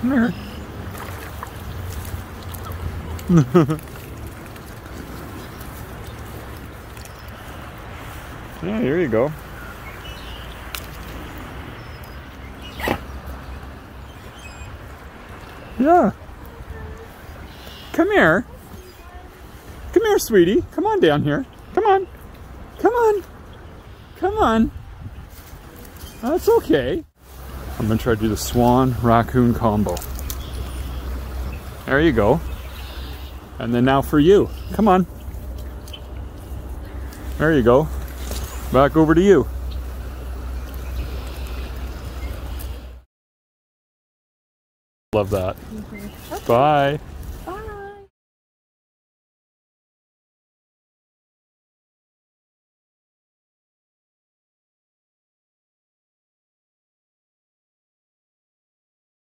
Yeah, here you go. Yeah. Come here. Come here, sweetie. Come on down here. Come on. Come on. Come on. That's okay. I'm gonna try to do the swan raccoon combo. There you go. And then now for you. Come on. There you go. Back over to you. Love that. Mm-hmm. Bye.